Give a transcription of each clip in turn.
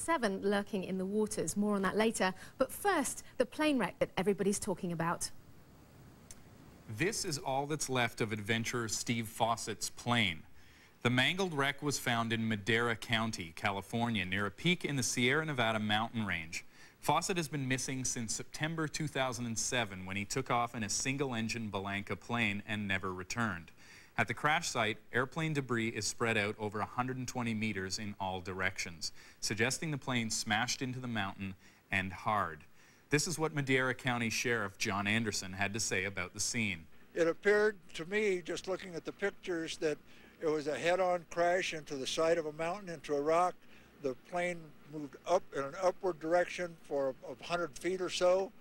7 lurking in the waters. More on that later. But first, the plane wreck that everybody's talking about. This is all that's left of adventurer Steve Fossett's plane. The mangled wreck was found in Madera County, California, near a peak in the Sierra Nevada mountain range. Fossett has been missing since September 2007 when he took off in a single-engine Bellanca plane and never returned. At the crash site, airplane debris is spread out over 120 meters in all directions, suggesting the plane smashed into the mountain and hard. This is what Madera County Sheriff John Anderson had to say about the scene. It appeared to me, just looking at the pictures, that it was a head-on crash into the side of a mountain, into a rock. The plane moved up in an upward direction for 100 feet or so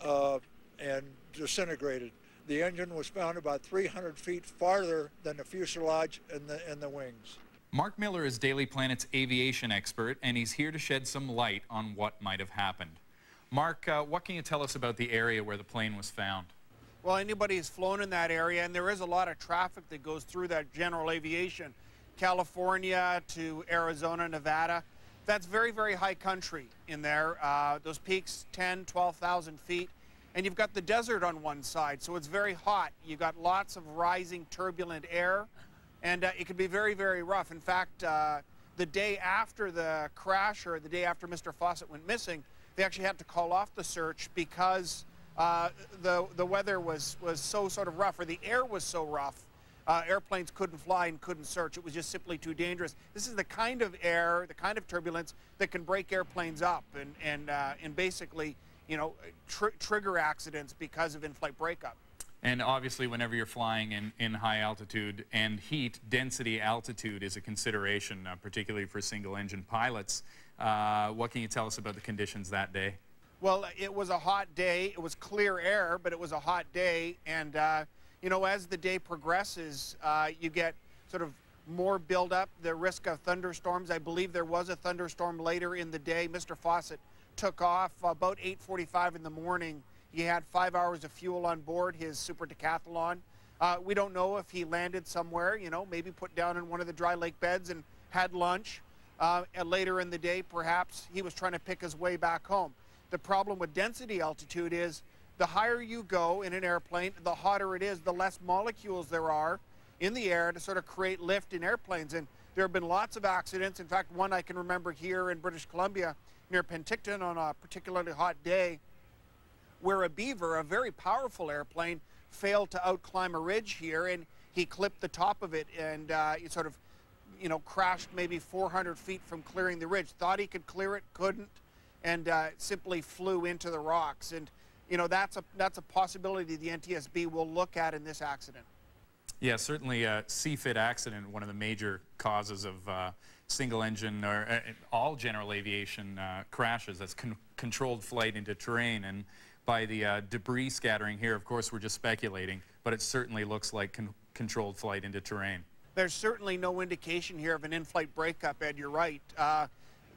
uh, and disintegrated. The engine was found about 300 feet farther than the fuselage and the, and the wings. Mark Miller is Daily Planet's aviation expert, and he's here to shed some light on what might have happened. Mark, uh, what can you tell us about the area where the plane was found? Well, anybody who's flown in that area, and there is a lot of traffic that goes through that general aviation, California to Arizona, Nevada, that's very, very high country in there. Uh, those peaks, 10, 12,000 feet. And you've got the desert on one side, so it's very hot. You've got lots of rising turbulent air, and uh, it can be very, very rough. In fact, uh, the day after the crash or the day after Mr. Fossett went missing, they actually had to call off the search because uh, the, the weather was, was so sort of rough, or the air was so rough uh, airplanes couldn't fly and couldn't search. It was just simply too dangerous. This is the kind of air, the kind of turbulence that can break airplanes up and, and, uh, and basically, you know, tr trigger accidents because of in-flight breakup. And obviously, whenever you're flying in, in high altitude and heat, density altitude is a consideration, uh, particularly for single-engine pilots. Uh, what can you tell us about the conditions that day? Well, it was a hot day. It was clear air, but it was a hot day, and uh, you know, as the day progresses, uh, you get sort of more buildup, the risk of thunderstorms. I believe there was a thunderstorm later in the day. Mr. Fossett took off about 8.45 in the morning. He had five hours of fuel on board his Super Decathlon. Uh, we don't know if he landed somewhere, you know, maybe put down in one of the dry lake beds and had lunch. Uh, and later in the day, perhaps he was trying to pick his way back home. The problem with density altitude is the higher you go in an airplane, the hotter it is, the less molecules there are in the air to sort of create lift in airplanes. And there have been lots of accidents. In fact, one I can remember here in British Columbia near Penticton on a particularly hot day where a beaver, a very powerful airplane, failed to outclimb a ridge here and he clipped the top of it and uh, he sort of, you know, crashed maybe 400 feet from clearing the ridge. Thought he could clear it, couldn't, and uh, simply flew into the rocks. And you know, that's a, that's a possibility the NTSB will look at in this accident. Yeah, certainly a CFIT accident, one of the major causes of uh, single engine or uh, all general aviation uh, crashes. That's con controlled flight into terrain. And by the uh, debris scattering here, of course, we're just speculating, but it certainly looks like con controlled flight into terrain. There's certainly no indication here of an in-flight breakup, Ed, you're right. Uh,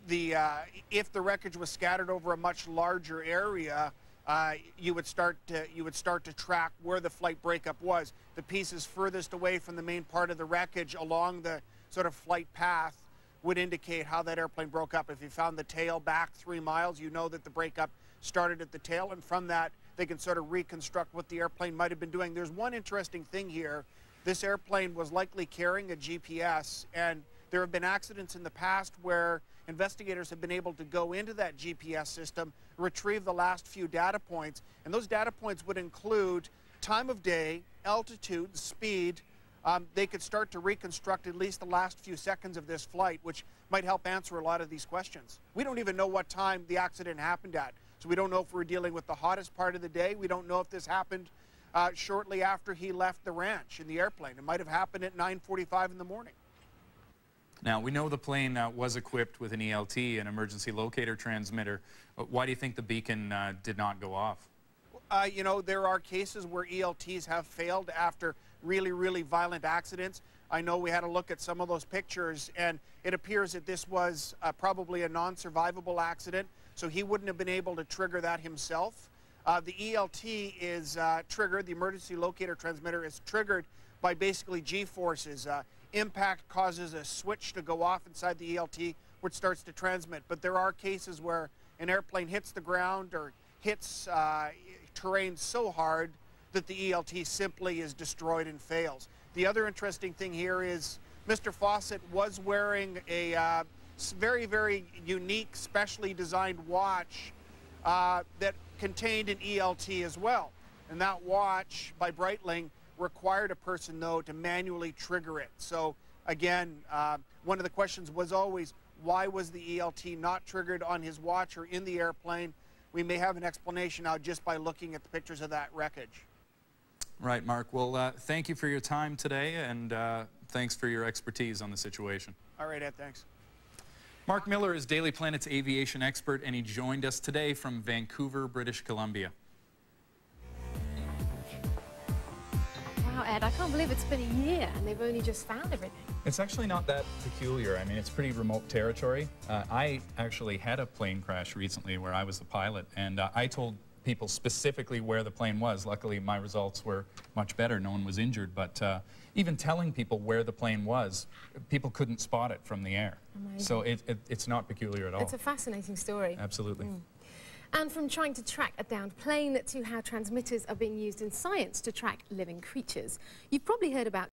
the, uh, if the wreckage was scattered over a much larger area, uh, you would start to you would start to track where the flight breakup was. The pieces furthest away from the main part of the wreckage along the sort of flight path would indicate how that airplane broke up. If you found the tail back three miles, you know that the breakup started at the tail, and from that they can sort of reconstruct what the airplane might have been doing. There's one interesting thing here. This airplane was likely carrying a GPS, and there have been accidents in the past where investigators have been able to go into that GPS system, retrieve the last few data points, and those data points would include time of day, altitude, speed. Um, they could start to reconstruct at least the last few seconds of this flight, which might help answer a lot of these questions. We don't even know what time the accident happened at. So we don't know if we're dealing with the hottest part of the day. We don't know if this happened uh, shortly after he left the ranch in the airplane. It might have happened at 9.45 in the morning. Now, we know the plane uh, was equipped with an ELT, an emergency locator transmitter. Why do you think the beacon uh, did not go off? Uh, you know, there are cases where ELTs have failed after really, really violent accidents. I know we had a look at some of those pictures, and it appears that this was uh, probably a non-survivable accident, so he wouldn't have been able to trigger that himself. Uh, the ELT is uh, triggered, the emergency locator transmitter is triggered by basically G-forces. Uh, impact causes a switch to go off inside the ELT, which starts to transmit. But there are cases where an airplane hits the ground or hits uh, terrain so hard that the ELT simply is destroyed and fails. The other interesting thing here is Mr. Fossett was wearing a uh, very, very unique, specially designed watch uh, that contained an ELT as well. And that watch by Breitling required a person, though, to manually trigger it. So, again, uh, one of the questions was always why was the ELT not triggered on his watch or in the airplane? We may have an explanation now just by looking at the pictures of that wreckage. Right, Mark. Well, uh, thank you for your time today, and uh, thanks for your expertise on the situation. All right, Ed, thanks. Mark Miller is Daily Planet's aviation expert, and he joined us today from Vancouver, British Columbia. Wow, Ed, I can't believe it's been a year and they've only just found everything. It's actually not that peculiar. I mean, it's pretty remote territory. Uh, I actually had a plane crash recently where I was the pilot, and uh, I told people specifically where the plane was. Luckily, my results were much better. No one was injured, but uh, even telling people where the plane was, people couldn't spot it from the air. So it, it, it's not peculiar at all. It's a fascinating story. Absolutely. And from trying to track a downed plane to how transmitters are being used in science to track living creatures. You've probably heard about